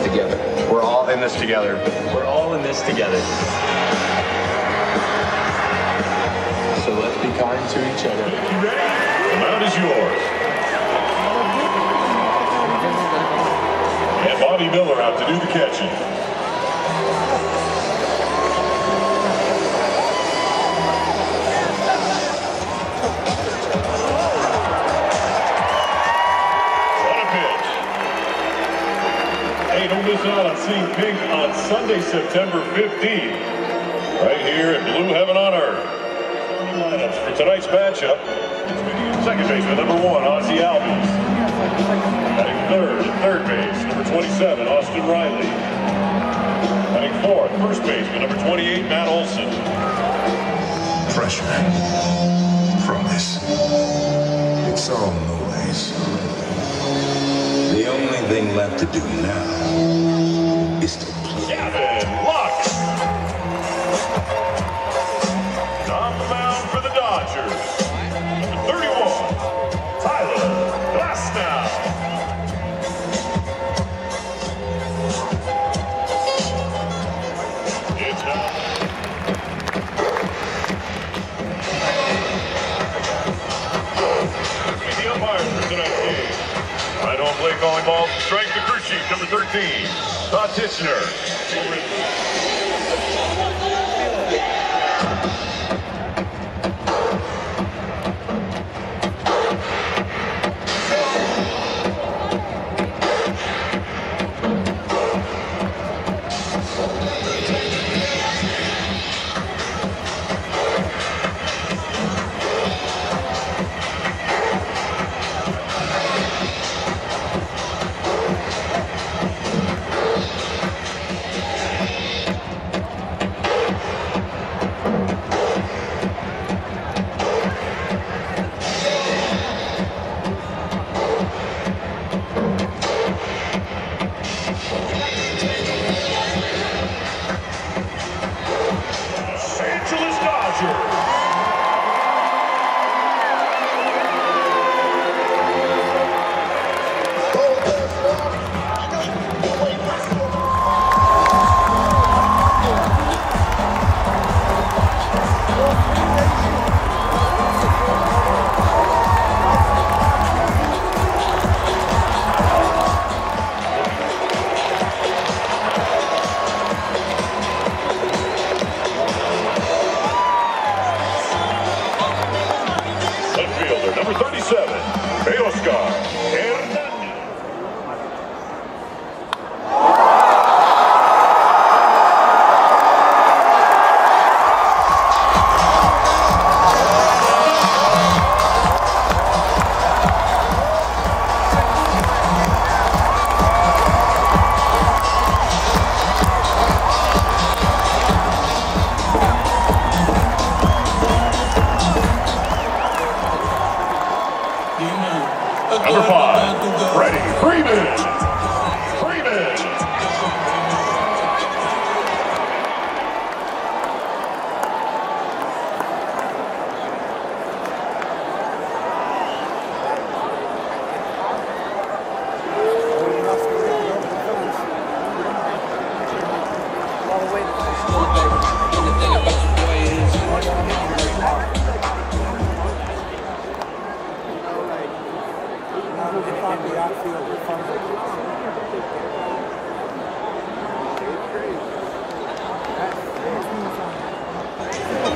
this together. We're all in this together. We're all in this together. So let's be kind to each other. You ready? The mound is yours. And Bobby Miller out to do the catching. Out on seeing Pink on Sunday, September 15th. Right here at Blue Heaven on Earth. For tonight's matchup. Second baseman, number one, Ozzie Albies. Batting third third base, number 27, Austin Riley. Batting fourth, first baseman, number 28, Matt Olson. Pressure. Promise. It's all noise. The only thing left to do now is 13, the Todd Angeles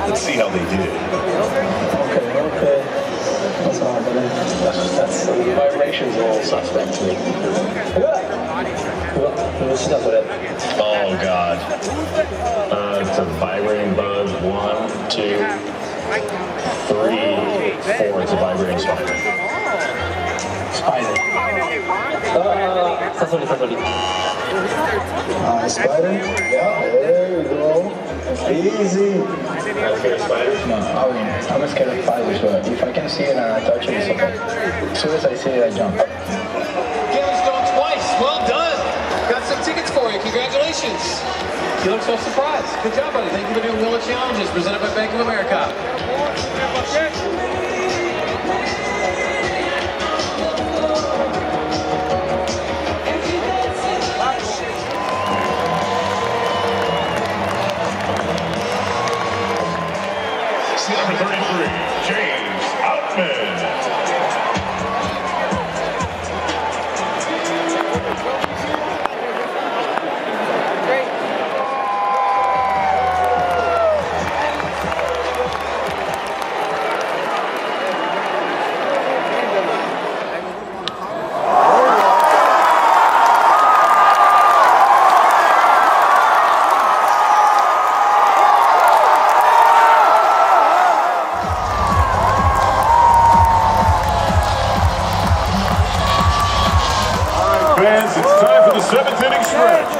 Let's see how they did. Okay, okay. That's all, that's, the vibration's a little suspect to me. What's up with it? Oh, God. Uh, it's a vibrating buzz. One, two, three, four. It's a vibrating spider. Spider. Uh, Sasori, Sasori. Uh, spider? Yeah, there you go. Easy. Scared of spiders? No, I mean, I'm scared of spiders, but if I can see it and I touch it, it's okay. As soon as I see it, I jump. Gary's going twice. Well done. Got some tickets for you. Congratulations. You look so surprised. Good job, buddy. Thank you for doing Wheeler Challenges presented by Bank of America. church.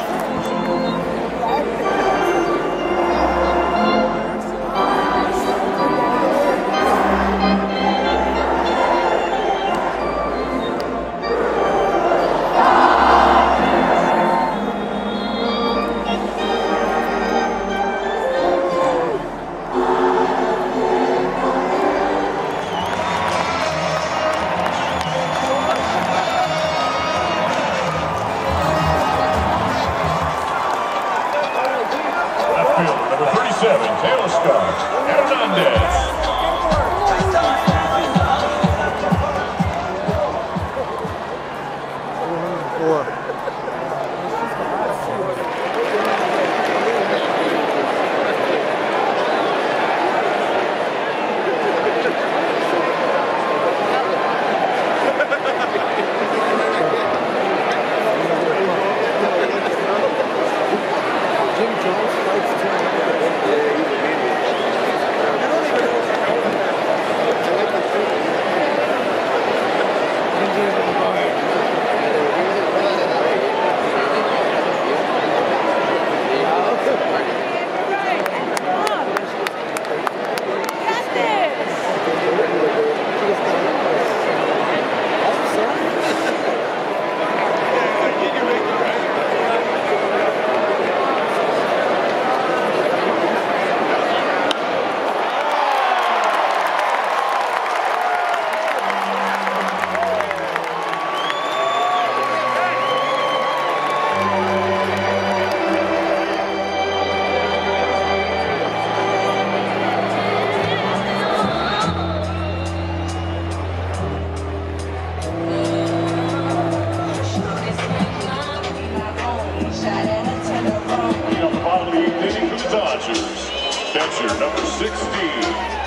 Catcher number 16,